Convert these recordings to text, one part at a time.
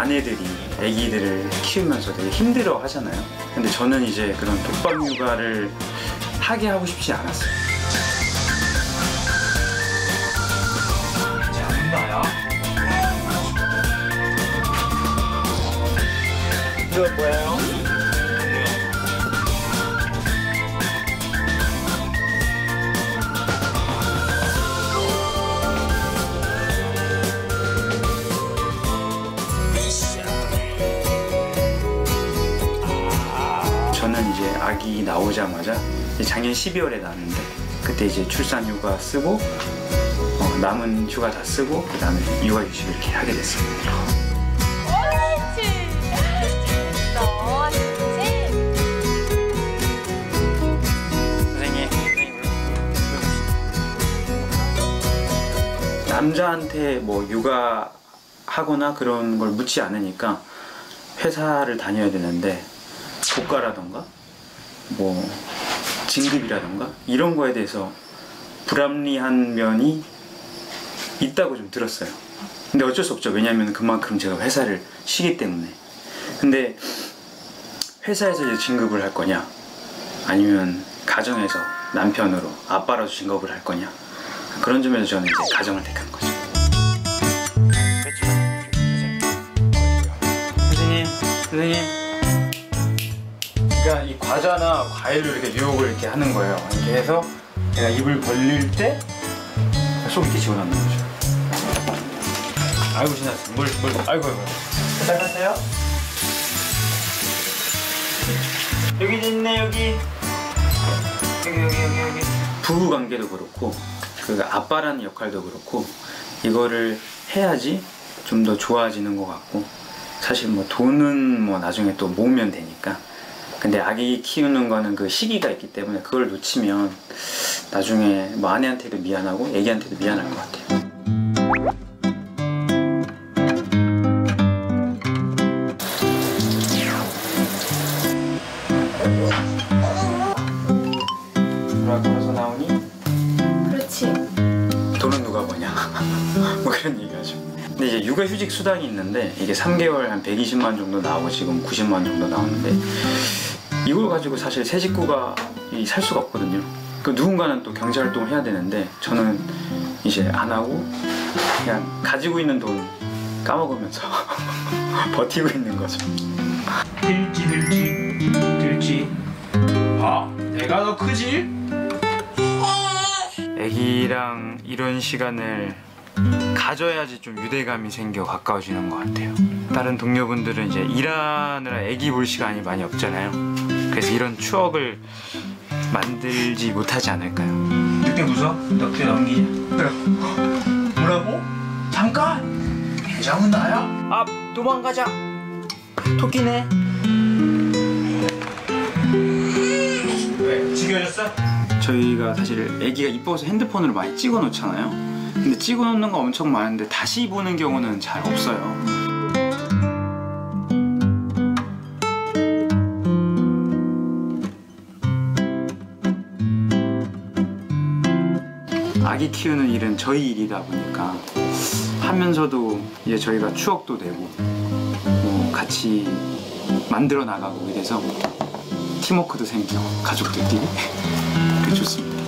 아내들이 아기들을 키우면서 되게 힘들어 하잖아요. 근데 저는 이제 그런 독박 육아를 하게 하고 싶지 않았어요. 뭐예요? 저는 이제 아기 나오자마자 작년 12월에 낳았는데 그때 이제 출산 휴가 쓰고 어, 남은 휴가 다 쓰고 그 다음에 육아 휴직 이렇게 하게 됐습니다. 재밌지? 선생님, 남자한테 뭐 육아 하거나 그런 걸 묻지 않으니까 회사를 다녀야 되는데 고가라던가 뭐 진급이라던가 이런 거에 대해서 불합리한 면이 있다고 좀 들었어요. 근데 어쩔 수 없죠. 왜냐하면 그만큼 제가 회사를 쉬기 때문에. 근데 회사에서 이제 진급을 할 거냐 아니면 가정에서 남편으로 아빠로서 진급을 할 거냐 그런 점에서 저는 이제 가정을 택한 거죠. 선생님, 선생님. 그러니까 이 과자나 과일로 이렇게 유혹을 이렇게 하는 거예요. 이렇게 해서 제가 입을 벌릴 때 속 이렇게 집어넣는 거죠. 아이고 신났어. 물, 물. 아이고 아이고. 잘 갔어요? 여기 있네 여기. 여기 여기 여기 여기. 부부 관계도 그렇고 그 아빠라는 역할도 그렇고 이거를 해야지 좀 더 좋아지는 것 같고 사실 뭐 돈은 뭐 나중에 또 모으면 되니까 근데 아기 키우는 거는 그 시기가 있기 때문에 그걸 놓치면 나중에 뭐 아내한테도 미안하고 애기한테도 미안할 것 같아요. 걸어서 나오니? 그렇지. 돈은 누가 버냐? 뭐 그런 얘기하죠. 근데 이제 육아휴직 수당이 있는데 이게 3개월 한 120만 정도 나오고 지금 90만 정도 나오는데 이걸 가지고 사실 새 식구가 이살 수가 없거든요. 그 누군가는 또 경제 활동을 해야 되는데 저는 이제 안 하고 그냥 가지고 있는 돈 까먹으면서 버티고 있는 거죠. 들지 들지 들지 아 내가 더 크지? 애기랑 이런 시간을 가져야지 좀 유대감이 생겨 가까워지는 것 같아요. 다른 동료분들은 이제 일하느라 애기 볼 시간이 많이 없잖아요. 그래서 이런 추억을 만들지 못하지 않을까요? 늑대 무서? 늑대 넘기자 그래 뭐라고? 잠깐 대장은 나야? 아 도망가자 토끼네 왜? 지겨졌어? 저희가 사실 애기가 이뻐서 핸드폰으로 많이 찍어 놓잖아요. 근데 찍어 놓는 거 엄청 많은데 다시 보는 경우는 잘 없어요. 아기 키우는 일은 저희 일이다 보니까 하면서도 이제 저희가 추억도 되고 뭐 같이 만들어 나가고 이래서 팀워크도 생기고 가족들끼리 그 좋습니다.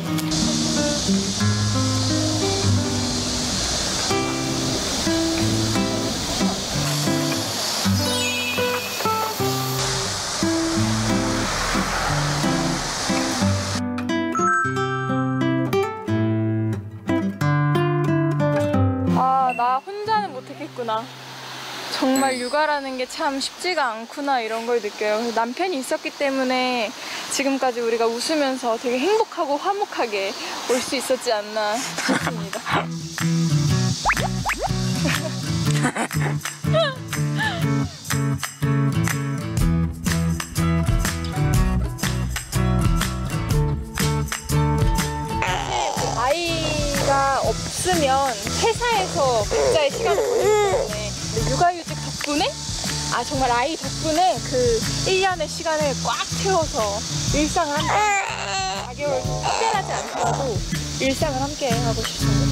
못했겠구나. 정말 육아라는 게 참 쉽지가 않구나 이런 걸 느껴요. 남편이 있었기 때문에 지금까지 우리가 웃으면서 되게 행복하고 화목하게 올 수 있었지 않나 싶습니다. 없으면 회사에서 각자의 시간을 보내기 때문에 근데 육아휴직 덕분에 아 정말 아이 덕분에 그 1년의 시간을 꽉 채워서 일상을 함께 4개월 특별하지 않더라도 일상을 함께 하고 싶습니다.